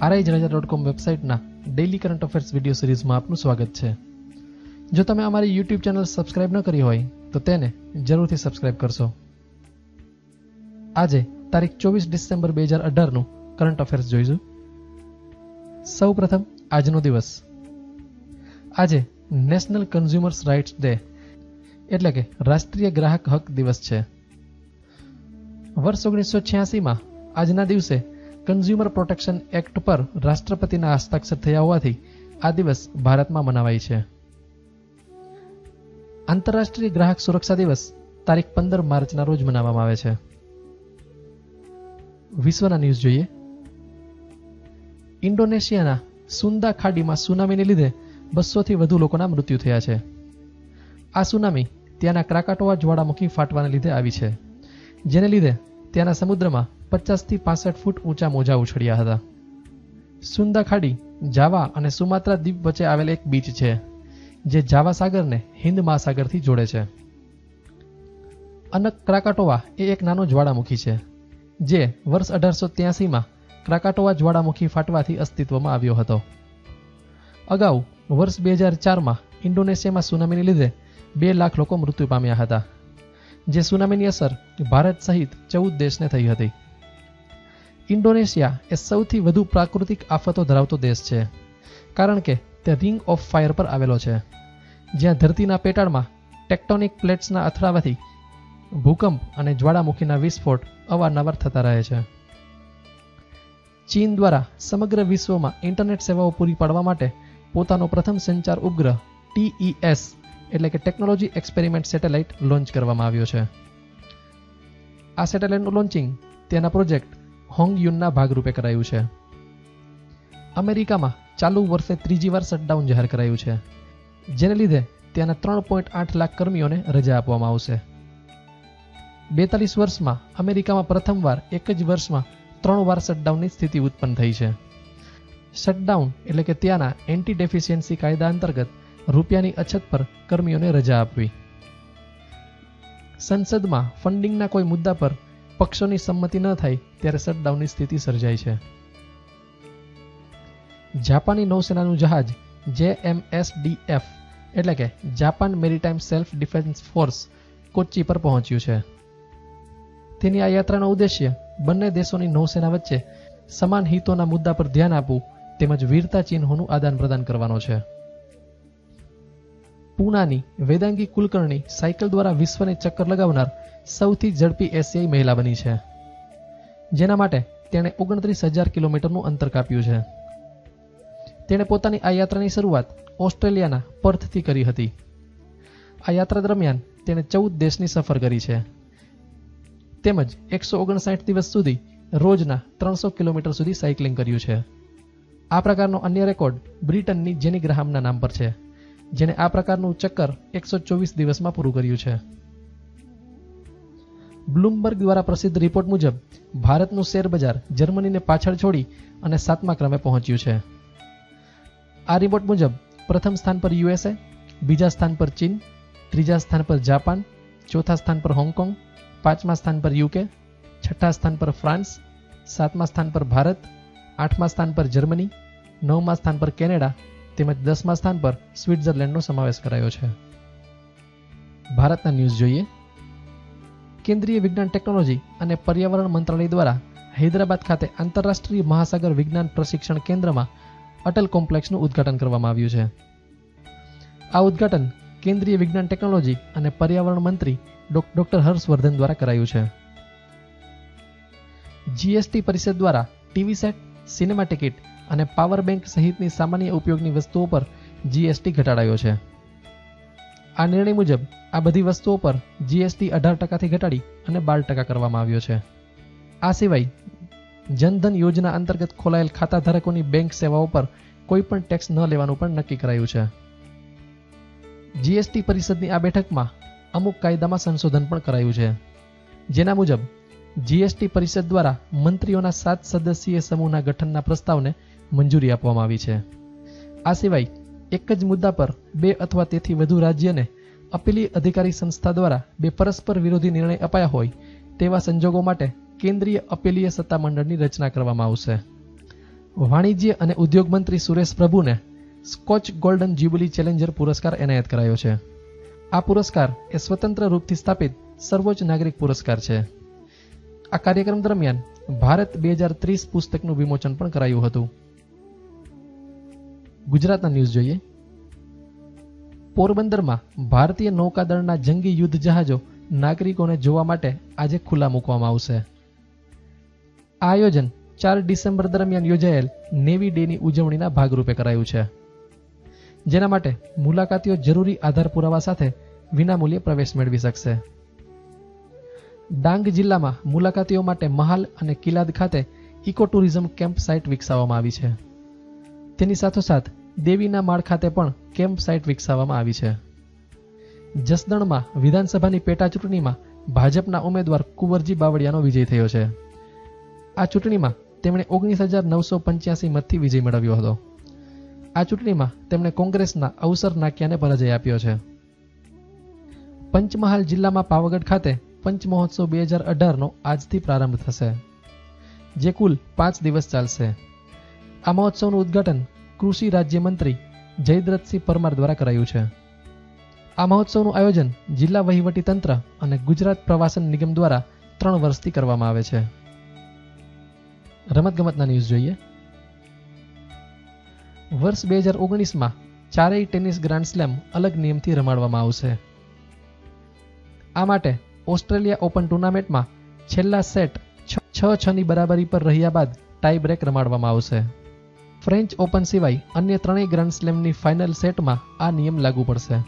RI Jadeja dot com વેબસાઇટના daily current affairs video સિરીઝમાં આપનું સ્વાગત છે. જો તમે અમારી યુટ્યુબ ચેનલ સબસ્ક્રાઇબ ન કરી હોય, તો તેને જરૂરથી સબસ્ક્રાઇબ કરશો. આજે તારીખ ચોવીસ ડિસેમ્બર બે હજાર અઢારનું કરંટ અફેર્સ જોઈશું. સૌ પ્રથમ આજનો દિવસ. આજે નેશનલ કન્ઝ્યુમર્સ રાઇટ્સ ડે એટલે કે રાષ્ટ્રીય ગ્રાહક હક દિવસ છે. વર્ષ ઓગણીસો છ્યાસીમાં આજના દિવસે કન્ઝ્યુમર પ્રોટેક્શન એક્ટ પર રાષ્ટ્રપતિના હસ્તાક્ષર થયા હોવાથી આ દિવસ ભારતમાં મનાવાય છે. આંતરરાષ્ટ્રીય ગ્રાહક સુરક્ષા દિવસ તારીખ પંદર માર્ચના રોજ મનાવવામાં આવે છે. વિશ્વના ન્યૂઝ જોઈએ. ઇન્ડોનેશિયાના સુંદા ખાડીમાં સુનામીને લીધે બસોથી વધુ લોકોના મૃત્યુ થયા છે. આ સુનામી ત્યાંના ક્રાકાટોવા જ્વાળામુખી ફાટવાને લીધે આવી છે. જેને લીધે ત્યાંના સમુદ્રમાં પચાસથી પાસઠ ફૂટ ઊંચા મોજા ઉછળ્યા હતા. સુંદા ખાડી જાવા અને સુમાત્રા દ્વીપ વચ્ચે આવેલ એક બીચ છે, જે જાવા સાગરને હિન્દ મહાસાગરથી જોડે છે. અનક ક્રાકાટોવા એ એક નાનો જ્વાળામુખી છે, જે વર્ષ અઢારસો ત્યાસીમાં ક્રાકાટોવા જ્વાળામુખી ફાટવાથી અસ્તિત્વમાં આવ્યો હતો. અગાઉ વર્ષ બે હજાર ચારમાં ઇન્ડોનેશિયામાં સુનામીને લીધે બે લાખ લોકો મૃત્યુ પામ્યા હતા, જે સુનામીની અસર ભારત સહિત ચૌદ દેશને થઈ હતી. ઇન્ડોનેશિયા એ સૌથી વધુ પ્રાકૃતિક આફતો ધરાવતો દેશ છે. કારણ કે તે રિંગ ઓફ ફાયર પર આવેલો છે. જ્યાં ધરતીના પેટાળમાં ટેક્ટોનિક પ્લેટ્સના અથડાવાથી ભૂકંપ અને જ્વાળામુખીના વિસ્ફોટ અવારનવાર થતા રહે છે. ચીન દ્વારા સમગ્ર વિશ્વમાં ઇન્ટરનેટ સેવાઓ પૂરી પાડવા માટે પોતાનો પ્રથમ સંચાર ઉપગ્રહ ટીઈએસ એટલે કે ટેકનોલોજી એક્સપેરિમેન્ટ સેટેલાઇટ લોન્ચ કરવામાં આવ્યો છે. આ સેટેલાઇટનું લોન્ચિંગ તેના પ્રોજેક્ટ હોંગ યુનના ભાગરૂપે કરાયું છે. અમેરિકામાં ચાલુ વર્ષે ત્રીજી વાર શટડાઉન જાહેર કરાયું છે. જેને લીધે ત્યાંના ત્રણ પોઈન્ટ આઠ લાખ કર્મીઓને રજા આપવામાં આવશે. બેતાલીસ વર્ષમાં અમેરિકામાં પ્રથમવાર એક જ વર્ષમાં ત્રણ વાર શટડાઉનની સ્થિતિ ઉત્પન્ન થઈ છે. શટડાઉન એટલે કે ત્યાંના એન્ટી ડેફિશિયન્સી કાયદા અંતર્ગત રૂપિયાની અછત પર કર્મીઓને રજા આપવી. સંસદમાં ફંડિંગના કોઈ મુદ્દા પર પક્ષોની સંમતિ ન થાય ત્યારે શટડાઉનની સ્થિતિ સર્જાય છે. જાપાની નૌસેનાનું જહાજ જેએમએસડીએફ એટલે કે Japan Maritime Self Defence Force Kochi પર પહોંચ્યું છે. તેની આ યાત્રાનો ઉદ્દેશ્ય બંને દેશોની નૌસેના વચ્ચે સમાન હિતોના મુદ્દા પર ધ્યાન આપવું તેમજ વીરતા ચિહ્નોનું આદાન પ્રદાન કરવાનો છે. પૂનાની વેદાંગી કુલકર્ણી સાયકલ દ્વારા વિશ્વને ચક્કર લગાવનાર સૌથી ઝડપી એશિયાઈ મહિલા બની છે. જેના માટે તેણે ઓગણત્રીસ હજાર કિલોમીટરનું અંતર કાપ્યું છે. તેણે પોતાની આ યાત્રાની શરૂઆત ઓસ્ટ્રેલિયાના પર્થથી કરી હતી. આ યાત્રા દરમિયાન તેણે ચૌદ દેશની સફર કરી છે. તેમજ એકસો ઓગણસાઠ દિવસ સુધી રોજના ત્રણસો કિલોમીટર સુધી સાયકલિંગ કર્યું છે. આ પ્રકારનો અન્ય રેકોર્ડ બ્રિટનની જેની ગ્રાહામના નામ પર છે. જેને આ પ્રકારનું ચક્કર એકસો ચોવીસ દિવસમાં પૂરું કર્યું છે. બ્લુમબર્ગ દ્વારા પ્રસિદ્ધ રિપોર્ટ મુજબ, ભારતનું શેર જર્મનીને પાછળ છોડી અને સાતમા ક્રમે પહોંચ્યું છે. આ રિપોર્ટ મુજબ, પ્રથમ સ્થાન પર યુએસએ, બીજા સ્થાન પર ચીન, ત્રીજા સ્થાન પર જાપાન, ચોથા સ્થાન પર હોંગકોંગ, પાંચમા સ્થાન પર યુકે, છઠ્ઠા સ્થાન પર ફ્રાન્સ, સાતમા સ્થાન પર ભારત, આઠમા સ્થાન પર જર્મની, નવમા સ્થાન પર કેનેડા તેમજ દસમા સ્થાન પર સ્વિટ્ઝરલેન્ડનો સમાવેશ કરાયો છે. ભારતના ન્યૂઝ જોઈએ. કેન્દ્રીય વિજ્ઞાન ટેકનોલોજી અને પર્યાવરણ મંત્રાલય દ્વારા હૈદરાબાદ ખાતે આંતરરાષ્ટ્રીય મહાસાગર વિજ્ઞાન પ્રશિક્ષણ કેન્દ્રમાં અટલ કોમ્પ્લેક્સનું ઉદ્ઘાટન કરવામાં આવ્યું છે. આ ઉદ્ઘાટન કેન્દ્રીય વિજ્ઞાન ટેકનોલોજી અને પર્યાવરણ મંત્રી ડોક્ટર હર્ષવર્ધન દ્વારા કરાયું છે. જીએસટી પરિષદ દ્વારા ટીવી સેટ, સિનેમા ટિકિટ અને પાવર બેંક સહિતની સામાન્ય ઉપયોગની વસ્તુઓ પર જીએસટી ઘટાડાયો છે. આ નિર્ણય મુજબ આ બધી વસ્તુઓ પર જીએસટી અઢાર ટકાથી ઘટાડી અને બાર ટકા કરવામાં આવ્યો છે. આ સિવાય જનધન યોજના અંતર્ગત ખોલાયેલ ખાતા ધારકોની બેંક સેવાઓ પર કોઈ પણ ટેક્સ ન લેવાનું પણ નક્કી કરાયું છે. જીએસટી પરિષદની આ બેઠકમાં અમુક કાયદામાં સંશોધન પણ કરાયું છે. જેના મુજબ જીએસટી પરિષદ દ્વારા મંત્રીઓના સાત સદસ્યીય સમૂહના ગઠનના પ્રસ્તાવને મંજૂરી આપવામાં આવી છે. આ સિવાય એક જ મુદ્દા પર બે અથવા તેથી વધુ રાજ્યને અપીલી અધિકારી સંસ્થા દ્વારા બે પરસ્પર વિરોધી નિર્ણય અપાયા હોય તેવા સંજોગો માટે કેન્દ્રીય અપીલીય સત્તામંડળની રચના કરવામાં આવશે. વાણિજ્ય અને ઉદ્યોગ મંત્રી સુરેશ પ્રભુને સ્કોચ ગોલ્ડન જ્યુબિલી ચેલેન્જર પુરસ્કાર એનાયત કરાયો છે. આ પુરસ્કાર એ સ્વતંત્ર રૂપથી સ્થાપિત સર્વોચ્ચ નાગરિક પુરસ્કાર છે. આ કાર્યક્રમ દરમિયાન ભારત બે હજાર ત્રીસ પુસ્તકનું વિમોચન પણ કરાયું હતું. ગુજરાતના ન્યૂઝ જોઈએ. પોરબંદરમાં ભારતીય નૌકાદળના જંગી યુદ્ધ જહાજો નાગરિકોને જોવા માટે આજે ખુલ્લા મૂકવામાં આવશે. આ આયોજન ચાર ડિસેમ્બર દરમિયાન યોજાયેલ નેવી ડેની ઉજવણીના ભાગરૂપે કરાયું છે. જેના માટે મુલાકાતીઓ જરૂરી આધાર પુરાવા સાથે વિનામૂલ્યે પ્રવેશ મેળવી શકશે. ડાંગ જિલ્લામાં મુલાકાતીઓ માટે મહાલ અને કિલાદ ખાતે ઇકો ટુરિઝમ કેમ્પ સાઇટ વિકસાવવામાં આવી છે. તેની સાથોસાથ દેવીના માળ ખાતે પણ કેમ્પ સાઇટ વિકસાવવામાં આવી છે. જસદણમાં વિધાનસભાની પેટા ચૂંટણીમાં ભાજપના ઉમેદવાર કુંવરજી બાવળિયાનો વિજય થયો છે. આ ચૂંટણીમાં તેમણે ઓગણીસ હજાર નવસો પંચ્યાસી મતથી વિજય મેળવ્યો હતો. આ ચૂંટણીમાં તેમણે કોંગ્રેસના અવસર નાક્યાને પરાજય આપ્યો છે. પંચમહાલ જિલ્લામાં પાવાગઢ ખાતે પંચમહોત્સવ બે હજાર અઢારનો આજથી પ્રારંભ થશે. જે કુલ પાંચ દિવસ ચાલશે. આ મહોત્સવનું ઉદ્ઘાટન કૃષિ રાજ્યમંત્રી જયદ્રથસિંહ પરમાર દ્વારા કરાયું છે. આ મહોત્સવનું આયોજન જિલ્લા વહીવટી તંત્ર અને ગુજરાત પ્રવાસન નિગમ દ્વારા ત્રણ વર્ષથી કરવામાં આવે છે. રમતગમતના ન્યૂઝ જોઈએ. વર્ષ બે હજાર ઓગણીસમાં ચારેય ટેનિસ ગ્રાન્ડ સ્લેમ અલગ નિયમથી રમાડવામાં આવશે. આ માટે ઓસ્ટ્રેલિયા ઓપન ટુર્નામેન્ટમાં છેલ્લા સેટ છ છની બરાબરી પર રહ્યા બાદ ટાઈ બ્રેક રમાડવામાં આવશે. ફ્રેન્ચ ઓપન સિવાય અન્ય ત્રણેય ગ્રાન્ડ સ્લેમની ફાઇનલ સેટમાં આ નિયમ લાગુ પડશે.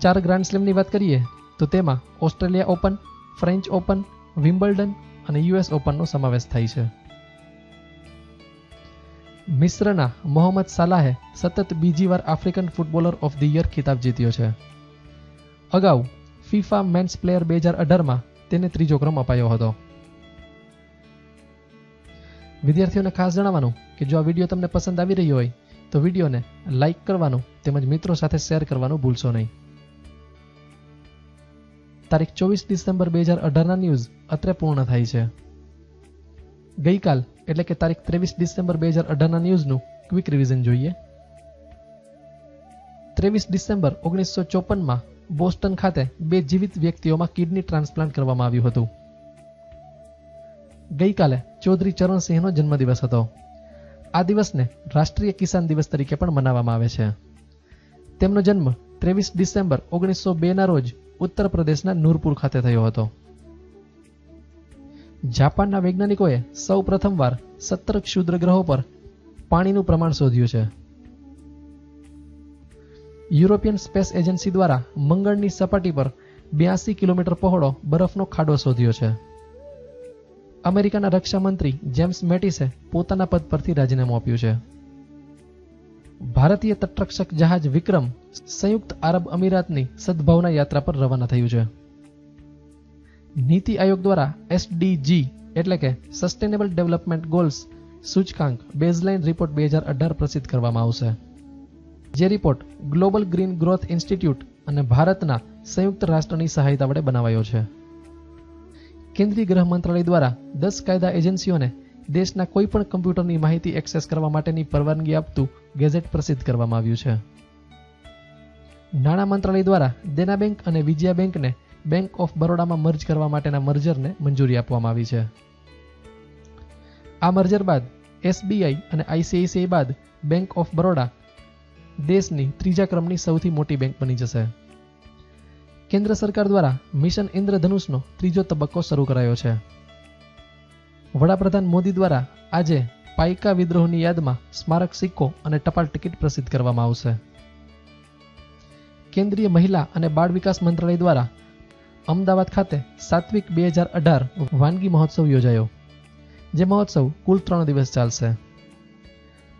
ચાર ગ્રાન્ડ સ્લેમની વાત કરીએ, તો તેમાં Australia open French open Wimbledon અને યુએસ ઓપનનો સમાવેશ થાય છે. મિશ્રના મોહમ્મદ સાલાહે સતત બીજી વાર African footballer of the year ખિતાબ જીત્યો છે. અગાઉ ફિફા મેન્સ પ્લેયર બે હજાર અઢારમાં તેને ત્રીજો ક્રમ અપાયો હતો. વિદ્યાર્થીઓને ખાસ જણાવવાનું કે જો આ વીડિયો તમને પસંદ આવી રહ્યો હોય, તો વિડીયોને લાઇક કરવાનું તેમજ મિત્રો સાથે શેર કરવાનું ભૂલશો નહીં. તારીખ ચોવીસ ડિસેમ્બર બે હજાર અઢારના ન્યૂઝ અત્રે પૂર્ણ થાય છે. ગઈકાલ, એટલે કે તારીખ ત્રેવીસ ડિસેમ્બર બે હજાર અઢારના ન્યૂઝનું ક્વિક રિવિઝન જોઈએ. ત્રેવીસ ડિસેમ્બર ઓગણીસો ચોપનમાં બોસ્ટન ખાતે બે જીવિત વ્યક્તિઓમાં કિડની ટ્રાન્સપ્લાન્ટ કરવામાં આવ્યું હતું. ગઈકાલે ચૌધરી ચરણસિંહનો જન્મદિવસ હતો. આ દિવસને રાષ્ટ્રીય કિસાન દિવસ તરીકે પણ મનાવવામાં આવે છે. તેમનો જન્મ ત્રેવીસ ડિસેમ્બર ઓગણીસો બેના રોજ ઉત્તર પ્રદેશના નૂરપુર ખાતે થયો હતો. જાપાનના વૈજ્ઞાનિકોએ સૌ પ્રથમવાર સત્તર ક્ષુદ્ર ગ્રહો પર પાણીનું પ્રમાણ શોધ્યું છે. યુરોપિયન સ્પેસ એજન્સી દ્વારા મંગળની સપાટી પર બ્યાસી કિલોમીટર પહોળો બરફનો ખાડો શોધ્યો છે. અમેરિકાના રક્ષામંત્રી જેમ્સ મેટિસે પોતાના પદ પરથી રાજીનામું આપ્યું છે. ભારતીય તટરક્ષક જહાજ વિક્રમ સંયુક્ત આરબ અમીરાતની સદભાવના યાત્રા પર રવાના થયું છે. નીતિ આયોગ દ્વારા એસડીજી એટલે કે સસ્ટેનેબલ ડેવલપમેન્ટ ગોલ્સ સૂચકાંક બેઝલાઇન રિપોર્ટ બે હજાર અઢાર પ્રસિદ્ધ કરવામાં આવશે. જે report Global Green Growth Institute અને ભારતના સંયુક્ત રાષ્ટ્રની સહાયતા વડે બનાવાયો છે. કેન્દ્રીય ગૃહ મંત્રાલય દ્વારા દસ કાયદા એજન્સીઓને દેશના કોઈ પણ કમ્પ્યુટરની માહિતી એક્સેસ કરવા માટેની પરવાનગી આપતું ગેઝેટ પ્રસિદ્ધ કરવામાં આવ્યું છે. નાણાં મંત્રાલય દ્વારા દેના બેંક અને વિજયા બેંકને બેંક ઓફ બરોડામાં મર્જ કરવા માટેના મર્જરને મંજૂરી આપવામાં આવી છે. આ મર્જર બાદ એસબીઆઈ અને આઈસીઆઈસીઆઈ બાદ બેંક ઓફ બરોડા દેશની ત્રીજા ક્રમની સૌથી મોટી બેંક બની જશે. કેન્દ્ર સરકાર દ્વારા મિશન ઇન્દ્રધનુષનો ત્રીજો તબક્કો શરૂ કરાયો છે. વડાપ્રધાન મોદી દ્વારા આજે પાયકા વિદ્રોહની યાદમાં સ્મારક સિક્કો અને ટપાલ ટિકિટ પ્રસિદ્ધ કરવામાં આવશે. કેન્દ્રીય મહિલા અને બાળ વિકાસ મંત્રાલય દ્વારા અમદાવાદ ખાતે સાત્વિક બે હજાર અઢાર વાનગી મહોત્સવ યોજાયો, જે મહોત્સવ કુલ ત્રણ દિવસ ચાલશે.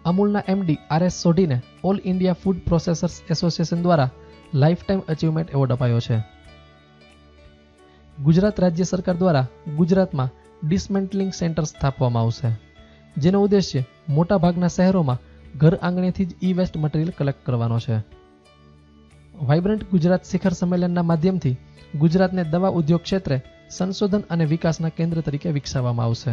અમૂલના MD R S સોઢીને All India Food Processors Association દ્વારા લાઇફ ટાઈમ અચીવમેન્ટ એવોર્ડ અપાયો છે. ગુજરાત રાજ્ય સરકાર દ્વારા ગુજરાતમાં ડિસમેન્ટલિંગ સેન્ટર સ્થાપવામાં આવશે. જેનો ઉદ્દેશ્ય મોટાભાગના શહેરોમાં ઘર આંગણેથી જ ઈ વેસ્ટ મટીરિયલ કલેક્ટ કરવાનો છે. વાઇબ્રન્ટ ગુજરાત શિખર સંમેલનના માધ્યમથી ગુજરાતને દવા ઉદ્યોગ ક્ષેત્રે સંશોધન અને વિકાસના કેન્દ્ર તરીકે વિકસાવવામાં આવશે.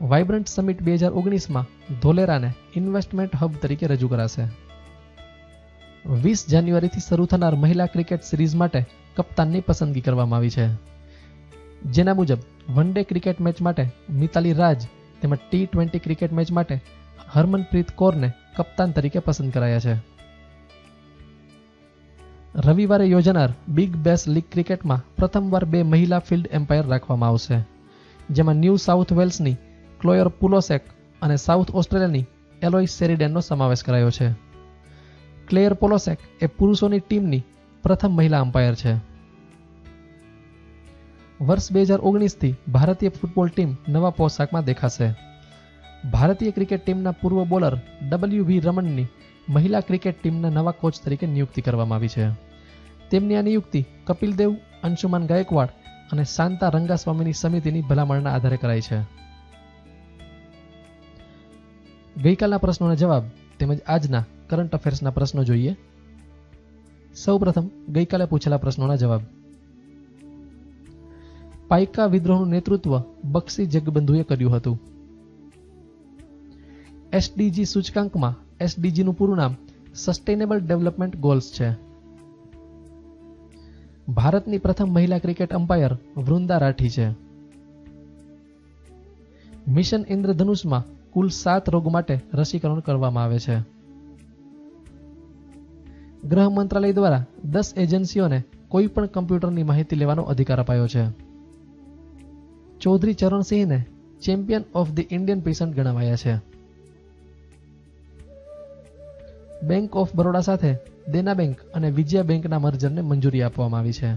વાઇબ્રન્ટ સમિટ બે હજાર ઓગણીસમાં ધોલેરાને ઇન્વેસ્ટમેન્ટ હબ તરીકે રજૂ કરાશે. વીસ જાન્યુઆરીથી શરૂ થનાર મહિલા ક્રિકેટ સિરીઝ માટે કપ્તાનની પસંદગી કરવામાં આવી છે. જેના મુજબ, વન ડે ક્રિકેટ મેચ માટે મિતાલી રાજ તેમજ ટી ટ્વેન્ટી ક્રિકેટ મેચ માટે હરમનપ્રીત કૌરને કપ્તાન તરીકે પસંદ કરાયા છે. રવિવારે યોજાનાર બિગ બેસ લીગ ક્રિકેટમાં પ્રથમવાર બે મહિલા ફિલ્ડ એમ્પાયર રાખવામાં આવશે. જેમાં ન્યૂ સાઉથ વેલ્સની ક્લોયર પુલોસેક અને સાઉથ ઓસ્ટ્રેલિયાની એલોય સેરિડેનનો સમાવેશ કરાયો છે. ક્લેયર પોલોસેક એ પુરુષોની ટીમની પ્રથમ મહિલા અમ્પાયર છે. વર્ષ બે હજાર ઓગણીસથી ભારતીય ફૂટબોલ ટીમ નવા પોશાકમાં દેખાશે. ભારતીય ક્રિકેટ ટીમના પૂર્વ બોલર ડબલ્યુ વી રમનની મહિલા ક્રિકેટ ટીમના નવા કોચ તરીકે નિયુક્તિ કરવામાં આવી છે. તેમની આ નિયુક્તિ કપિલ દેવ, અંશુમાન ગાયકવાડ અને શાંતા રંગાસ્વામીની સમિતિની ભલામણના આધારે કરાઈ છે. ગઈકાલના પ્રશ્નોના જવાબ તેમજ આજના કરંટ અફેર્સના પ્રશ્નો જોઈએ. સૌપ્રથમ, ગઈકાલે પૂછેલા પ્રશ્નોના જવાબ. પાઇકા વિદ્રોહનું નેતૃત્વ બક્ષી જગબંધુએ કર્યું હતું. એસડીજી સૂચકાંકમાં એસડીજીનું પૂરું નામ સસ્ટેનેબલ ડેવલપમેન્ટ ગોલ્સ છે. ભારતની પ્રથમ મહિલા ક્રિકેટ અમ્પાયર વૃંદા રાઠી છે. મિશન ઇન્દ્રધનુષમાં કુલ સાત રોગ માટે રસીકરણ કરવામાં આવે છે. ગૃહ મંત્રાલય દ્વારા દસ એજન્સીઓને કોઈ પણ કમ્પ્યુટરની માહિતી લેવાનો અધિકાર અપાયો છે. Chaudhary ચરણસિંહને champion of the Indian patient ગણાવાયા છે. બેંક ઓફ બરોડા સાથે દેના બેંક અને વિજયા બેંકના મર્જરને મંજૂરી આપવામાં આવી છે.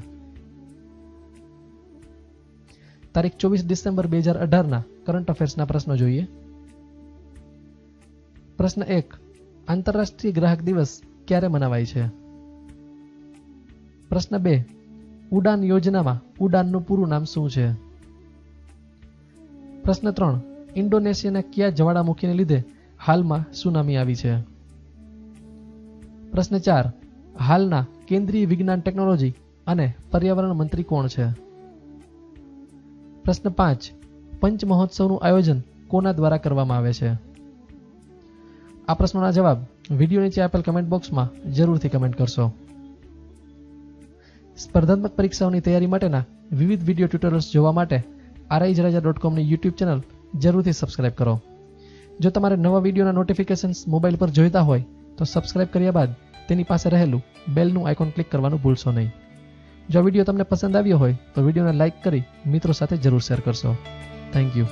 તારીખ ચોવીસ ડિસેમ્બર બે હજાર અઢારના કરંટ અફેર્સના પ્રશ્નો જોઈએ. પ્રશ્ન એક, આંતરરાષ્ટ્રીય ગ્રાહક દિવસ ક્યારે મનાવાય છે? પ્રશ્ન બે, ઉડાન યોજનામાં ઉડાનનું પૂરું નામ શું છે? પ્રશ્ન ત્રણ, ઇન્ડોનેશિયાના કયા જ્વાળામુખીને લીધે હાલમાં સુનામી આવી છે? પ્રશ્ન ચાર, હાલના કેન્દ્રીય વિજ્ઞાન ટેકનોલોજી અને પર્યાવરણ મંત્રી કોણ છે? પ્રશ્ન પાંચ, પંચ મહોત્સવનું આયોજન કોના દ્વારા કરવામાં આવે છે? આ પ્રશ્નોના જવાબ વીડિયો નીચે આપેલ કમેન્ટ બોક્સમાં જરૂરથી કમેન્ટ કરશો. સ્પર્ધાત્મક પરીક્ષાઓની તૈયારી માટેના વિવિધ વીડિયો ટ્યુટોરિયલ્સ જોવા માટે આરઆઈ જડેજા ડોટ કોમની યુટ્યુબ ચેનલ જરૂરથી સબસ્ક્રાઇબ કરો. જો તમારે નવા વિડીયોના નોટિફિકેશન્સ મોબાઈલ પર જોઈતા હોય, તો સબસ્ક્રાઇબ કર્યા બાદ તેની પાસે રહેલું બેલનું આઇકોન ક્લિક કરવાનું ભૂલશો નહીં. જો વીડિયો તમને પસંદ આવ્યો હોય, તો વિડીયોને લાઇક કરી મિત્રો સાથે જરૂર શેર કરશો. Thank you